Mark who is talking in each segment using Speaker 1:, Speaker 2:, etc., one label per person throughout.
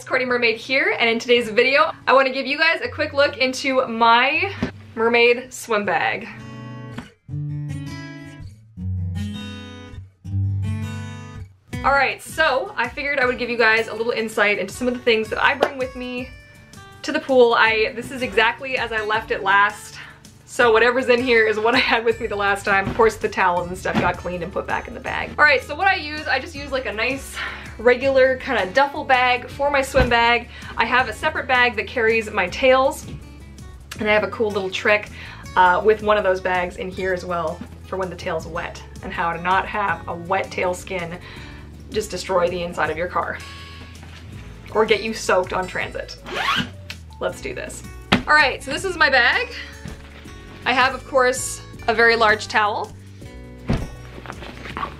Speaker 1: guys, Courtney Mermaid here, and in today's video, I want to give you guys a quick look into my mermaid swim bag. Alright, so I figured I would give you guys a little insight into some of the things that I bring with me to the pool. I This is exactly as I left it last. So whatever's in here is what I had with me the last time. Of course, the towels and stuff got cleaned and put back in the bag. All right, so what I use, I just use like a nice regular kind of duffel bag for my swim bag. I have a separate bag that carries my tails, and I have a cool little trick uh, with one of those bags in here as well for when the tail's wet and how to not have a wet tail skin just destroy the inside of your car or get you soaked on transit. Let's do this. All right, so this is my bag. I have, of course, a very large towel.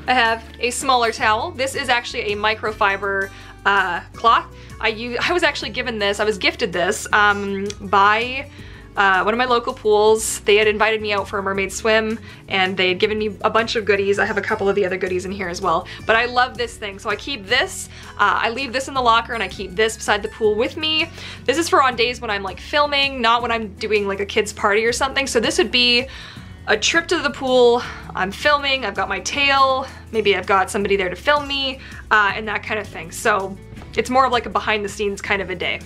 Speaker 1: I have a smaller towel. This is actually a microfiber uh, cloth. I, use, I was actually given this, I was gifted this um, by uh, one of my local pools. They had invited me out for a mermaid swim and they had given me a bunch of goodies. I have a couple of the other goodies in here as well. But I love this thing, so I keep this. Uh, I leave this in the locker and I keep this beside the pool with me. This is for on days when I'm like filming, not when I'm doing like a kid's party or something. So this would be a trip to the pool, I'm filming, I've got my tail, maybe I've got somebody there to film me, uh, and that kind of thing. So it's more of like a behind the scenes kind of a day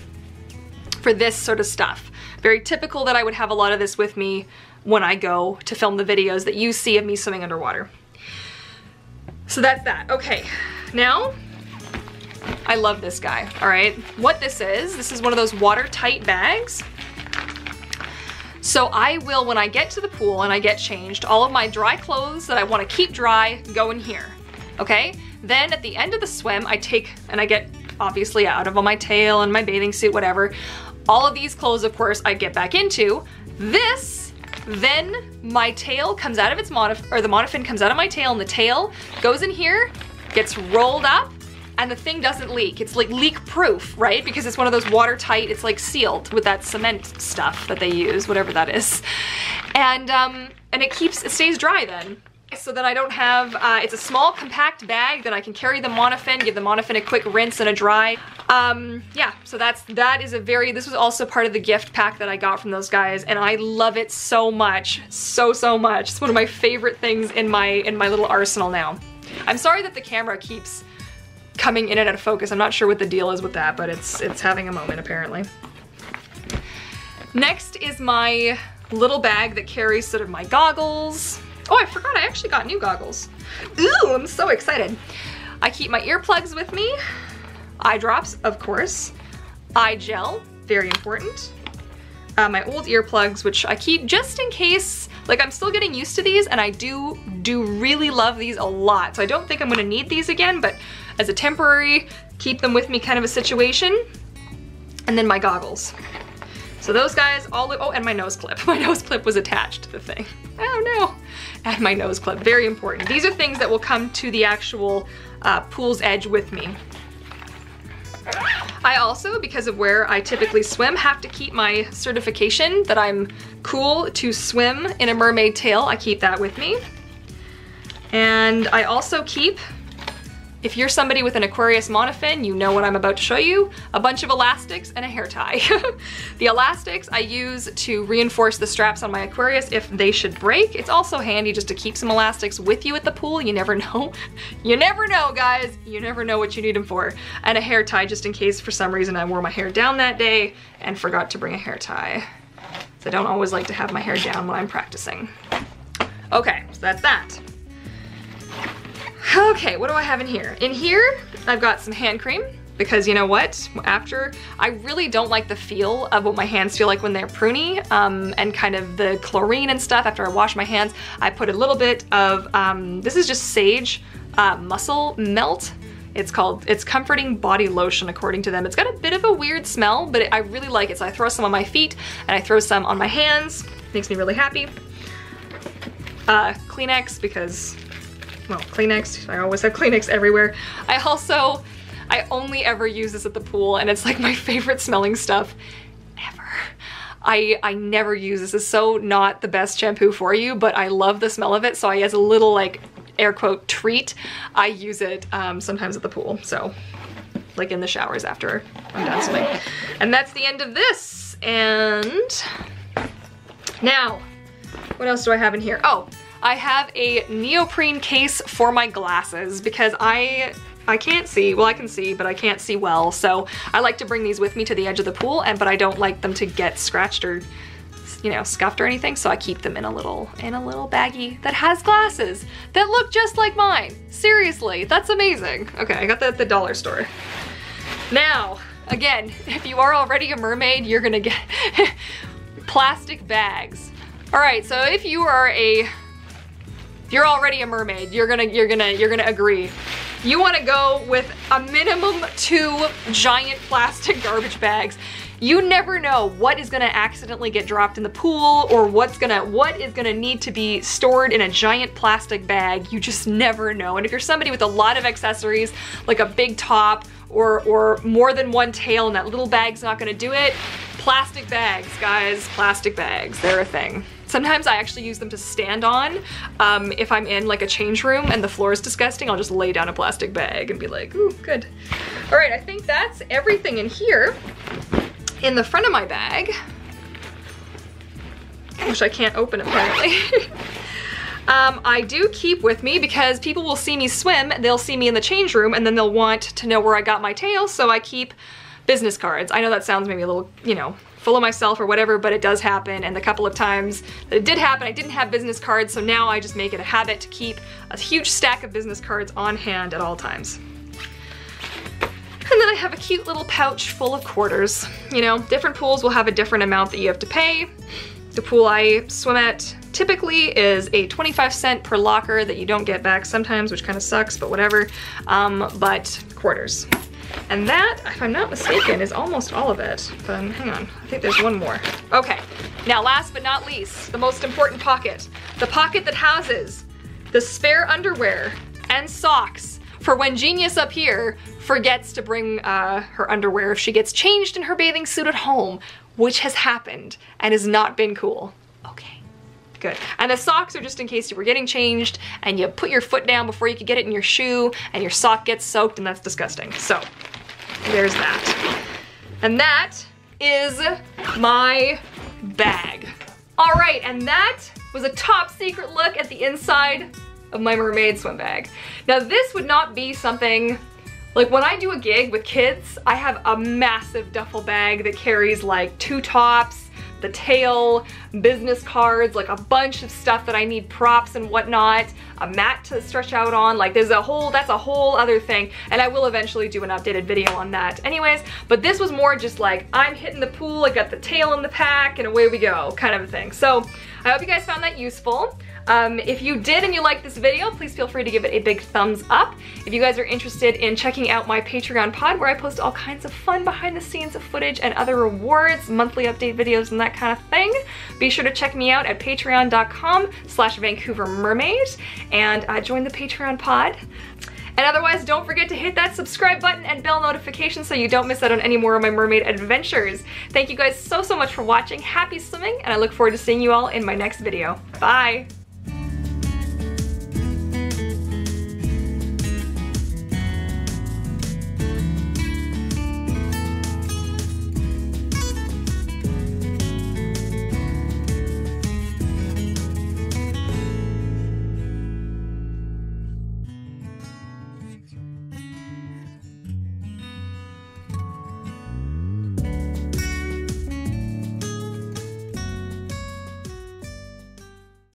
Speaker 1: for this sort of stuff. Very typical that I would have a lot of this with me when I go to film the videos that you see of me swimming underwater. So that's that. Okay, now I love this guy, all right? What this is, this is one of those watertight bags. So I will, when I get to the pool and I get changed, all of my dry clothes that I wanna keep dry go in here, okay? Then at the end of the swim, I take, and I get obviously out of all my tail and my bathing suit, whatever, all of these clothes, of course, I get back into. This, then my tail comes out of its monofin, or the monofin comes out of my tail and the tail goes in here, gets rolled up, and the thing doesn't leak. It's like leak proof, right? Because it's one of those watertight, it's like sealed with that cement stuff that they use, whatever that is. And, um, and it keeps, it stays dry then so that I don't have, uh, it's a small compact bag that I can carry the monofin, give the monofin a quick rinse and a dry. Um, yeah, so that's, that is a very, this was also part of the gift pack that I got from those guys and I love it so much, so, so much. It's one of my favorite things in my, in my little arsenal now. I'm sorry that the camera keeps coming in and out of focus. I'm not sure what the deal is with that, but it's, it's having a moment apparently. Next is my little bag that carries sort of my goggles, Oh, I forgot I actually got new goggles. Ooh, I'm so excited. I keep my earplugs with me. Eye drops, of course. Eye gel, very important. Uh, my old earplugs, which I keep just in case, like I'm still getting used to these and I do, do really love these a lot. So I don't think I'm gonna need these again, but as a temporary, keep them with me kind of a situation. And then my goggles. So those guys all, oh, and my nose clip. My nose clip was attached to the thing. Oh no. And my nose clip, very important. These are things that will come to the actual uh, pool's edge with me. I also, because of where I typically swim, have to keep my certification that I'm cool to swim in a mermaid tail. I keep that with me. And I also keep if you're somebody with an Aquarius monofin, you know what I'm about to show you, a bunch of elastics and a hair tie. the elastics I use to reinforce the straps on my Aquarius if they should break. It's also handy just to keep some elastics with you at the pool, you never know. you never know, guys. You never know what you need them for. And a hair tie just in case for some reason I wore my hair down that day and forgot to bring a hair tie. So I don't always like to have my hair down when I'm practicing. Okay, so that's that. Okay, what do I have in here? In here, I've got some hand cream because you know what? After, I really don't like the feel of what my hands feel like when they're pruny um, and kind of the chlorine and stuff after I wash my hands. I put a little bit of, um, this is just Saje uh, muscle melt. It's called, it's comforting body lotion according to them. It's got a bit of a weird smell, but it, I really like it. So I throw some on my feet and I throw some on my hands. Makes me really happy. Uh, Kleenex because well, Kleenex. I always have Kleenex everywhere. I also, I only ever use this at the pool and it's like my favorite smelling stuff ever. I, I never use this. It's so not the best shampoo for you, but I love the smell of it. So I, as a little like air quote treat, I use it um, sometimes at the pool. So like in the showers after I'm done swimming. And that's the end of this. And now, what else do I have in here? Oh, I have a neoprene case for my glasses because I I can't see, well I can see, but I can't see well. So I like to bring these with me to the edge of the pool and but I don't like them to get scratched or you know, scuffed or anything, so I keep them in a little, in a little baggie that has glasses that look just like mine. Seriously, that's amazing. Okay, I got that at the dollar store. Now, again, if you are already a mermaid, you're gonna get plastic bags. All right, so if you are a, if you're already a mermaid, you're gonna, you're gonna, you're gonna agree. You wanna go with a minimum two giant plastic garbage bags you never know what is gonna accidentally get dropped in the pool or what's gonna, what is gonna need to be stored in a giant plastic bag. You just never know. And if you're somebody with a lot of accessories, like a big top or, or more than one tail and that little bag's not gonna do it, plastic bags, guys, plastic bags, they're a thing. Sometimes I actually use them to stand on. Um, if I'm in like a change room and the floor is disgusting, I'll just lay down a plastic bag and be like, ooh, good. All right, I think that's everything in here in the front of my bag, which I can't open apparently, um, I do keep with me because people will see me swim, they'll see me in the change room, and then they'll want to know where I got my tail, so I keep business cards. I know that sounds maybe a little, you know, full of myself or whatever, but it does happen, and the couple of times that it did happen, I didn't have business cards, so now I just make it a habit to keep a huge stack of business cards on hand at all times. And then I have a cute little pouch full of quarters. You know, different pools will have a different amount that you have to pay. The pool I swim at typically is a 25 cent per locker that you don't get back sometimes, which kind of sucks, but whatever. Um, but quarters. And that, if I'm not mistaken, is almost all of it. But um, hang on, I think there's one more. Okay, now last but not least, the most important pocket. The pocket that houses the spare underwear and socks for when Genius up here forgets to bring uh, her underwear if she gets changed in her bathing suit at home, which has happened and has not been cool. Okay, good. And the socks are just in case you were getting changed and you put your foot down before you could get it in your shoe and your sock gets soaked and that's disgusting. So there's that. And that is my bag. All right, and that was a top secret look at the inside of my mermaid swim bag. Now this would not be something like when I do a gig with kids, I have a massive duffel bag that carries like two tops, the tail, business cards, like a bunch of stuff that I need props and whatnot, a mat to stretch out on, like there's a whole, that's a whole other thing. And I will eventually do an updated video on that anyways, but this was more just like, I'm hitting the pool, I got the tail in the pack, and away we go, kind of a thing. So I hope you guys found that useful. Um, if you did and you liked this video, please feel free to give it a big thumbs up. If you guys are interested in checking out my Patreon pod where I post all kinds of fun behind the scenes footage and other rewards, monthly update videos and that kind of thing, be sure to check me out at patreon.com slash Vancouver Mermaid and uh, join the Patreon pod. And otherwise, don't forget to hit that subscribe button and bell notification so you don't miss out on any more of my mermaid adventures. Thank you guys so, so much for watching. Happy swimming, and I look forward to seeing you all in my next video. Bye!